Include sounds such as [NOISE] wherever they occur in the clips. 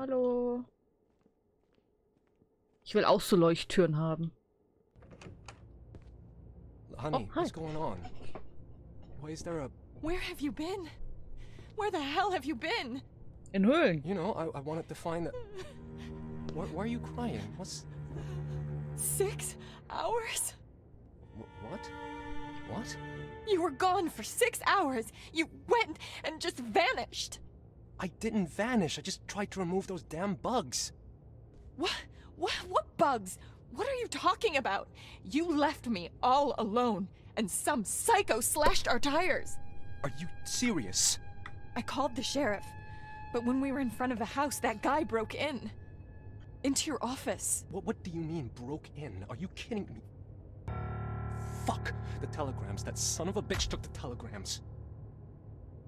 Hallo. Ich will auch so Leuchttüren haben. Honey, Oh, what's going on? Why is there a... Where have you been? Where the hell have you been? In Höhlen. You know, I, I wanted to find the... Why, why are you crying? What's... Six hours? wh- What? What? You were gone for six hours. You went and just vanished. I didn't vanish. I just tried to remove those damn bugs. What? What? What bugs? What are you talking about? You left me all alone, and some psycho slashed our tires. Are you serious? I called the sheriff, but when we were in front of the house, that guy broke in. Into your office. What, what do you mean, broke in? Are you kidding me? Fuck! The telegrams. That son of a bitch took the telegrams.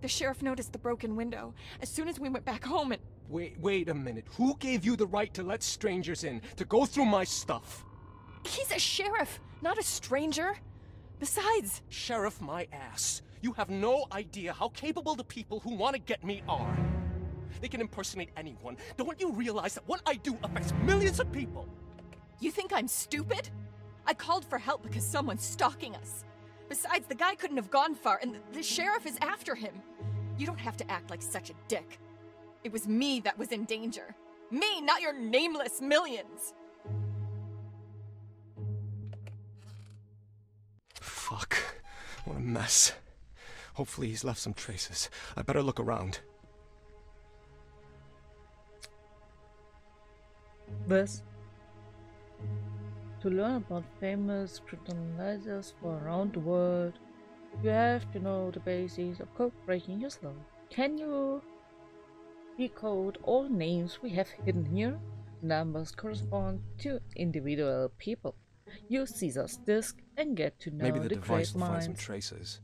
The sheriff noticed the broken window as soon as we went back home and. Wait, wait a minute. Who gave you the right to let strangers in? To go through my stuff? He's a sheriff, not a stranger. Besides, Sheriff my ass. You have no idea how capable the people who want to get me are. They can impersonate anyone. Don't you realize that what I do affects millions of people? you think I'm stupid? I called for help because someone's stalking us. Besides, the guy couldn't have gone far, and th- the sheriff is after him. You don't have to act like such a dick. It was me that was in danger. Me, not your nameless millions. Fuck. What a mess. Hopefully he's left some traces. I better look around. This. To learn about famous cryptanalyzers for around the world, you have to know the basics of code breaking yourself. Can you decode all names we have hidden here? Numbers correspond to individual people. Use Caesar's disk and get to know Maybe the the device great will find some traces.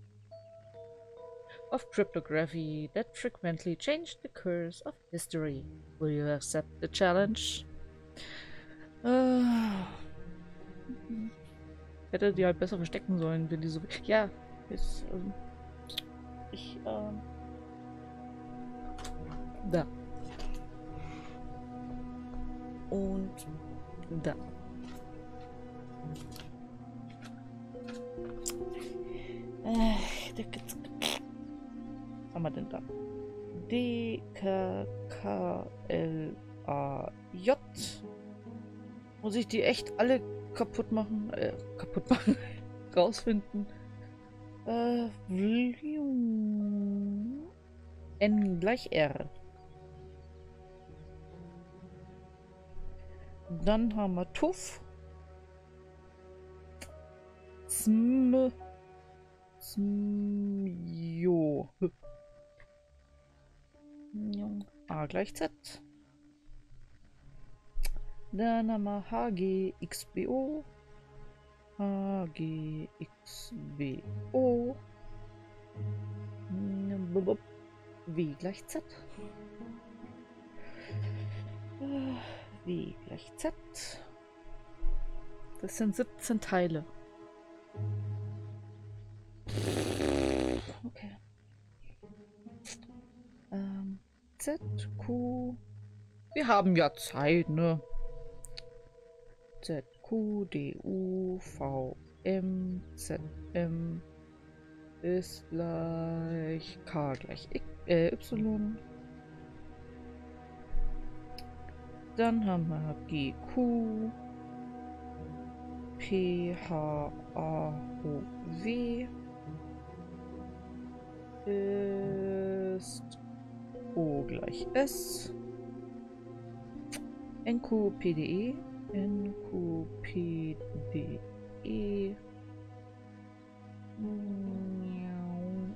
of cryptography that frequently changed the course of history. Will you accept the challenge? Äh. Hätte die halt besser verstecken sollen, wenn die so. Ja, ist. Ähm, ich, ähm. Da. Und da. Äh, haben wir denn da? D, K, K, L, A, J. Muss ich die echt alle kaputt machen? Äh, kaputt [LAUGHS] machen. Rausfinden. Äh. N gleich R. Dann haben wir Tuff. Sm. Smjo. A gleich Z. Dann haben wir HGXBO. HGXBO. Blub. W gleich Z. W gleich Z. Das sind 17 Teile. Okay. Ähm, Z, Q. Wir haben ja Zeit, ne? Z, Q, D, U, V, M, Z, M ist gleich K gleich X, äh, Y. Dann haben wir G, Q, P, H, A, O, W ist O gleich S. NQPDE, NQPDE,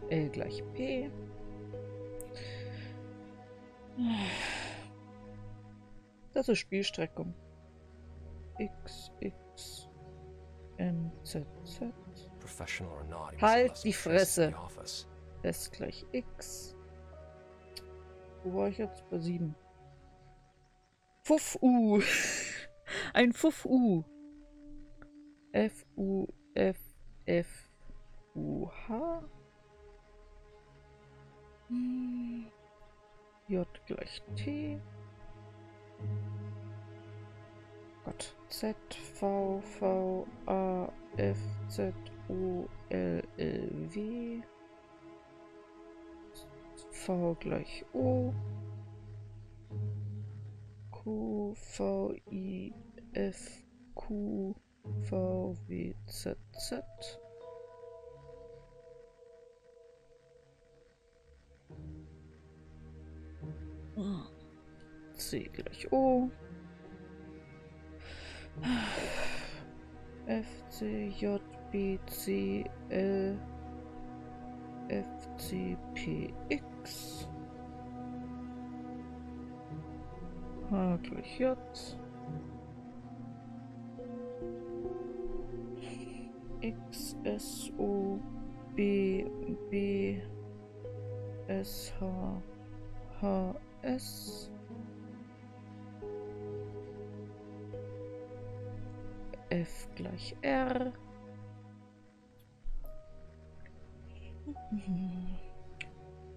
L gleich P. Das ist Spielstreckung. X, X, M, Z, Z. Halt die Fresse. S gleich X. Wo war ich jetzt? Bei 7. Fuff U. [LAUGHS] Ein Fuff U. F U F F U H. J gleich T. Z, V, V, A, F, Z, U, L, L, W. V gleich O. Q, V, I, F, Q, V, W, Z, Z. C gleich O. F, C, J, B, C, L, F, C, P, X. H gleich J. X, S, O, B, B, S, H, H, S. F gleich R.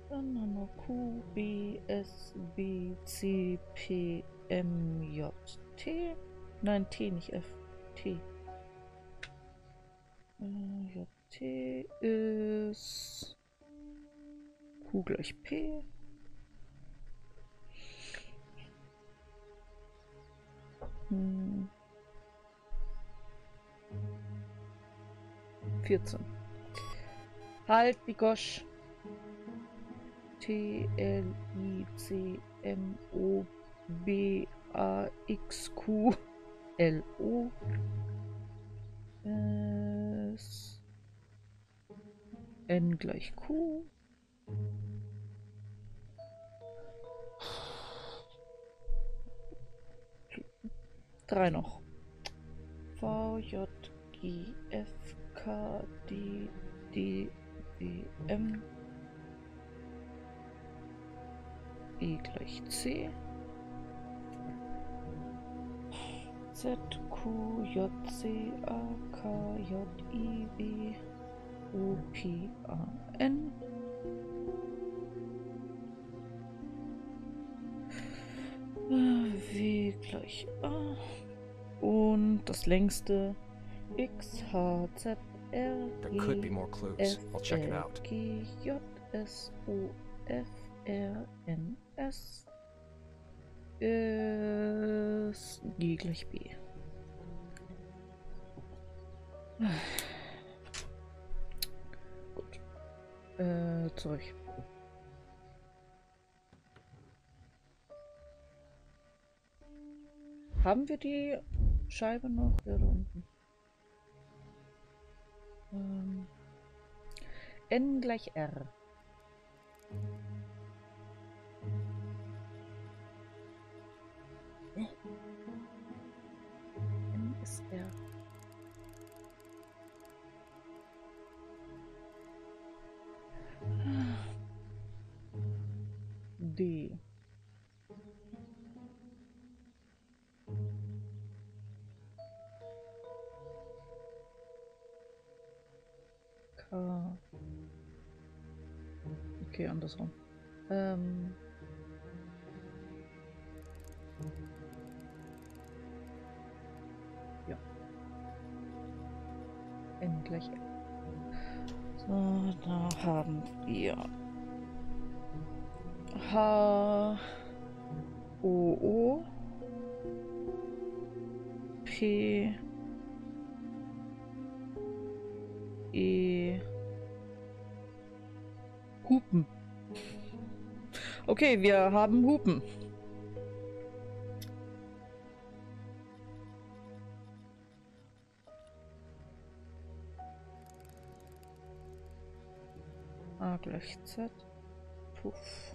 Dann haben wir Q, B, S, B, C, P, M, J, T. Nein, T, nicht F. T. T ist Q gleich P. Hm. 14. Halt, Bigosch. T, L, I, C, M, O, B, A, X, Q, L, O. S, N gleich Q. Drei noch. V, J, G, F, K, D, D, W, M. E gleich C. Z, Q, J, C, A, K, J, I, W, O, P, A, N. W gleich A. Und das längste X, H, Z, R, G, more clues. F, L, out. G, J, S, O, F, R, N, S. Ist G gleich B. Äh, zurück. Haben wir die Scheibe noch? Ja, da unten. Ähm, N gleich R. Hä? N ist R. D. K. Okay, andersrum. Ähm. Ja. N gleich. So, da haben wir H O O P E Hupen. Okay, wir haben Hupen. A gleich Z. Puff.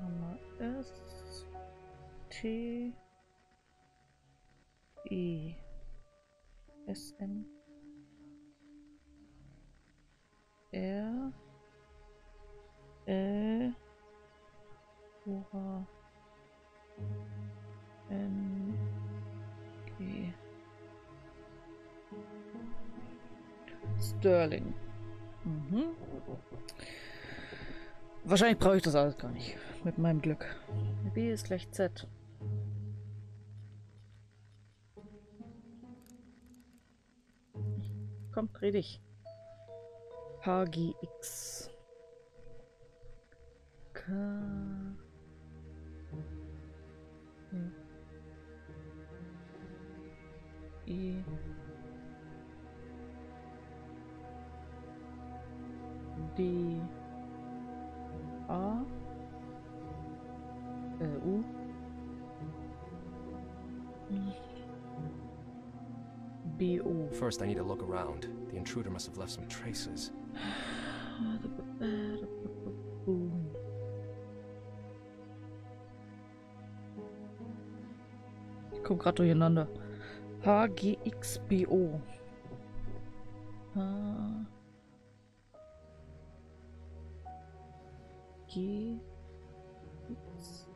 Haben wir S. T. E. S. N. R. L. U. H. N. G. Sterling. Mhm. Wahrscheinlich brauche ich das alles gar nicht mit meinem Glück. B ist gleich Z. Komm, dreh dich. HGX. K First, I need to look around. The intruder must have left some traces. Ich komme gerade durcheinander. H, G, X, B, O. H, G, X,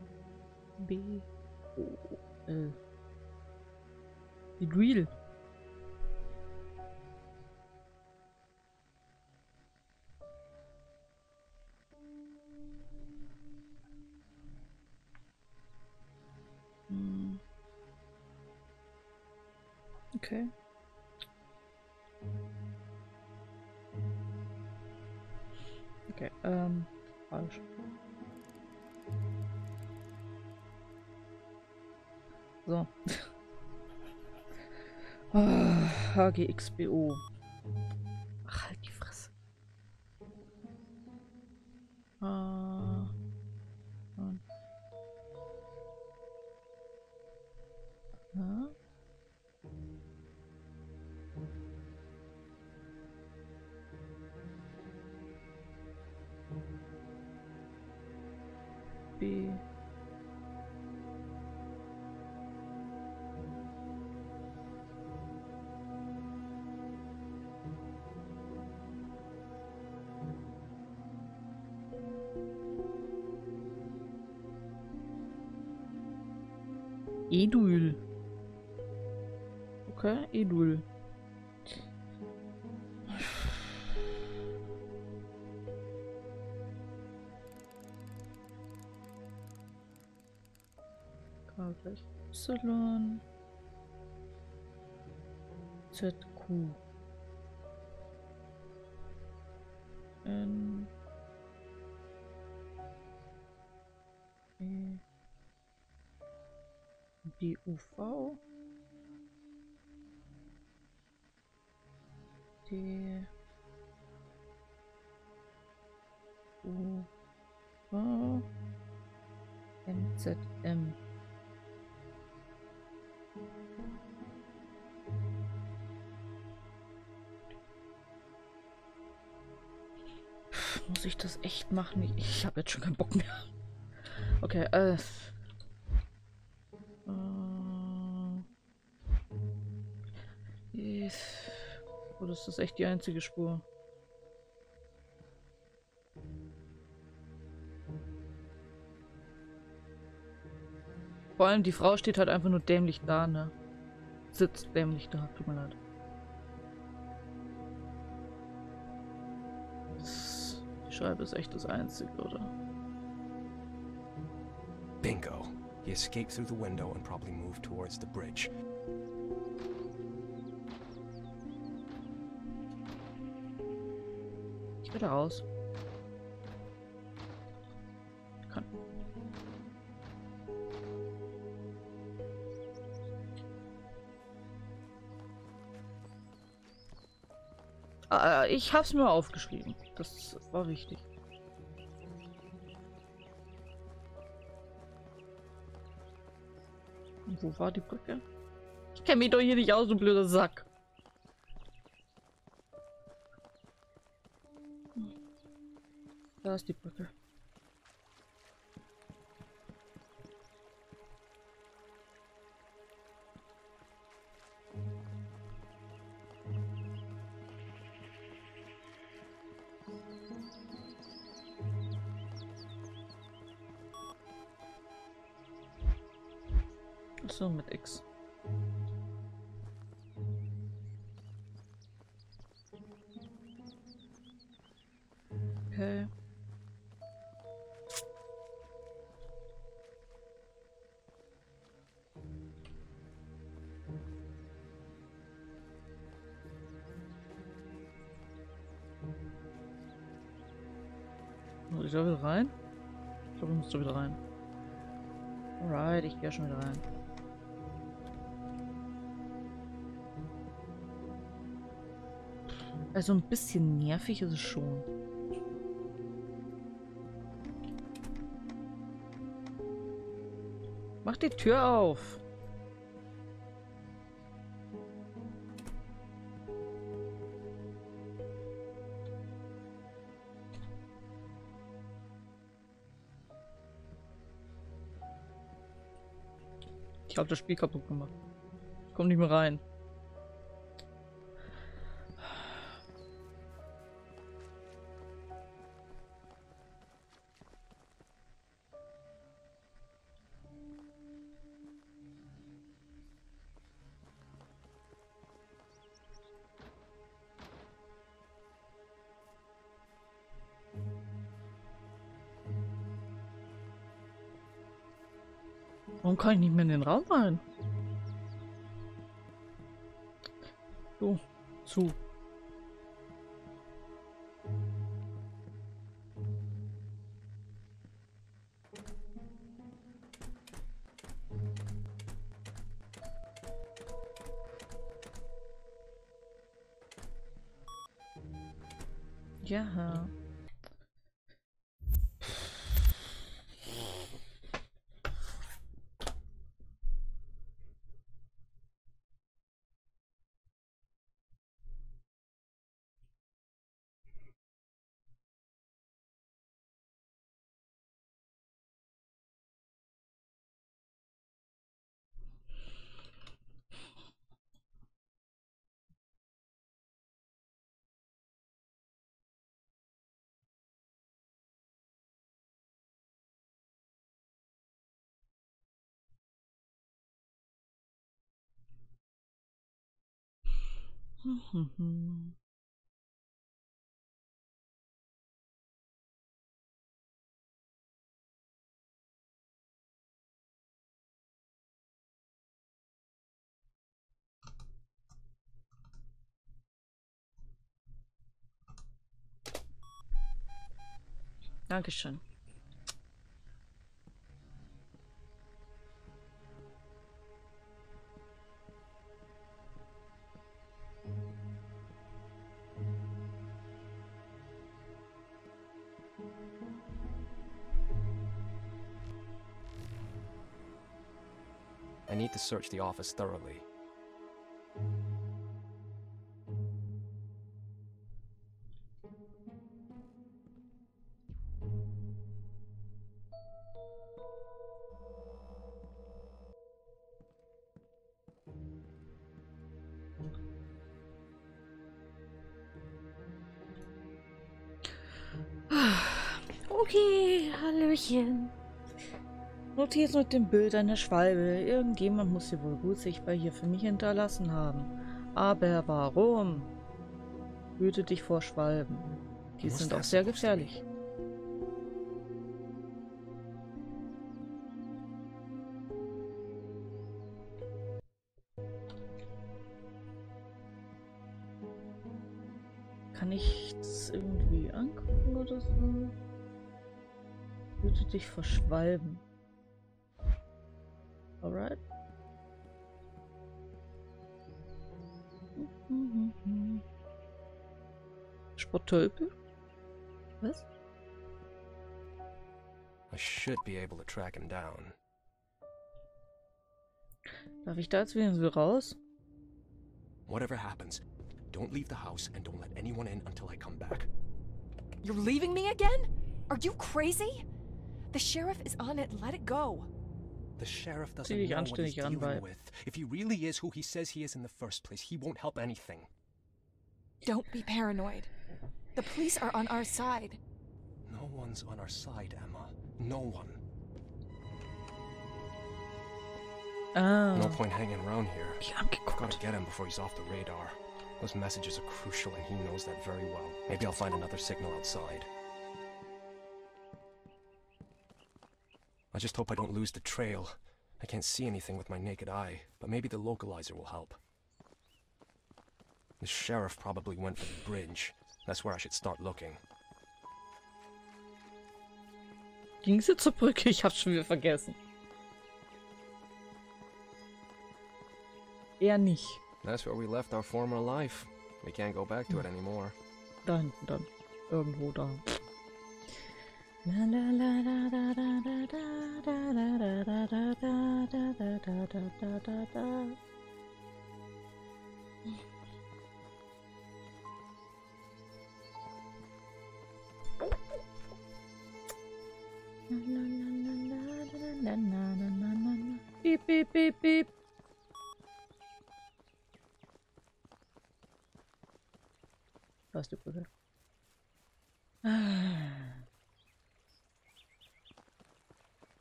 B, O, L. Die Drill. Okay. Okay, ähm, falsch. So. [LAUGHS] Ah, HGXBO. Edul. Okay, Edul. K gleich Y. ZQ. BUV. D. U. V. NZM. Muss ich das echt machen? Ich, habe jetzt schon keinen Bock mehr. Okay. Äh. Das ist echt die einzige Spur. Vor allem die Frau steht halt einfach nur dämlich da, ne? Sitzt dämlich da, tut mir leid. Die Scheibe ist echt das Einzige, oder? Bingo. He escaped through the window and probably moved towards the bridge. Ich will raus. Kann. Äh, ich hab's mir aufgeschrieben. Das war wichtig. Wo war die Brücke? Ich kenne mich doch hier nicht aus, du blöder Sack. Da ist die Brücke. So mit X. rein? Ich glaube, ich muss da wieder rein. Alright, ich gehe schon wieder rein. Also ein bisschen nervig ist es schon. Mach die Tür auf. Ich habe das Spiel kaputt gemacht. Ich komme nicht mehr rein. Warum kann ich nicht mehr in den Raum rein? So, zu. Dankeschön. Search the office thoroughly. [SIGHS] Okay, Hallöchen. Notiz mit dem Bild einer Schwalbe. Irgendjemand muss sie wohl gut sichtbar hier für mich hinterlassen haben. Aber warum? Hüte dich vor Schwalben. Die sind auch sehr gefährlich. Kann ich das irgendwie angucken oder so? Hüte dich vor Schwalben. Sportölpel? Was? I should be able to track him down. Darf ich da jetzt wieder so raus? Whatever happens, don't leave the house and don't let anyone in until I come back. You're leaving me again? Are you crazy? The sheriff is on it. Let it go. The sheriff doesn't dich know what he's anständig an, dealing with. If he really is who he says he is in the first place, he won't help anything. Don't be paranoid. The police are on our side. No one's on our side, Emma. No one. Ah. No point hanging around here. Die Gotta get him before he's off the radar. Those messages are crucial and he knows that very well. Maybe I'll find another signal outside. I just hope I don't lose the trail. I can't see anything with my naked eye, but maybe the localizer will help. The sheriff probably went for the bridge. That's where I should start looking. Ging sie zur Brücke? Ich hab's schon wieder vergessen. Eher nicht. That's where we left our former life. We can't go back to it anymore. Da hinten dann. Irgendwo da. Piep, piep, piep, piep. Da ist die Brücke.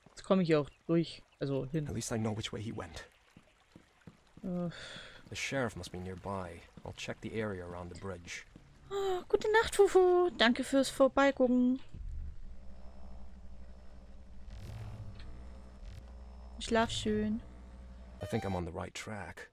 Jetzt komme ich hier auch durch. Also hin. At least I know which way he went. The sheriff must be nearby. I'll check the area around the bridge. oh, gute Nacht, Fufu. Danke fürs Vorbeigucken. Schlaf schön. I think I'm on the right track.